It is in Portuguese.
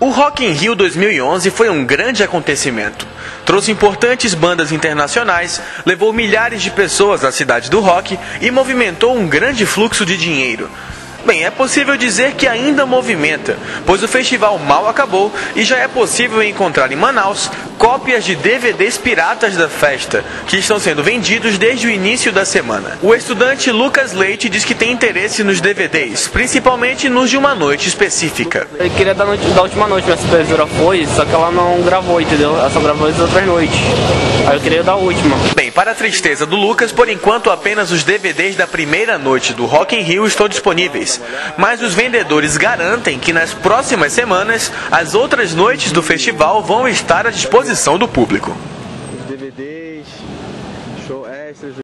O Rock in Rio 2011 foi um grande acontecimento. Trouxe importantes bandas internacionais, levou milhares de pessoas à cidade do rock e movimentou um grande fluxo de dinheiro. Bem, é possível dizer que ainda movimenta, pois o festival mal acabou e já é possível encontrar em Manaus cópias de DVDs piratas da festa, que estão sendo vendidos desde o início da semana. O estudante Lucas Leite diz que tem interesse nos DVDs, principalmente nos de uma noite específica. Eu queria da, noite, da última noite, minha supervisora foi, só que ela não gravou, entendeu? Ela só gravou as outras noites. Aí eu queria da última. Bem, para a tristeza do Lucas, por enquanto apenas os DVDs da primeira noite do Rock in Rio estão disponíveis mas os vendedores garantem que nas próximas semanas as outras noites do festival vão estar à disposição disposição do público. Os DVDs, show extras,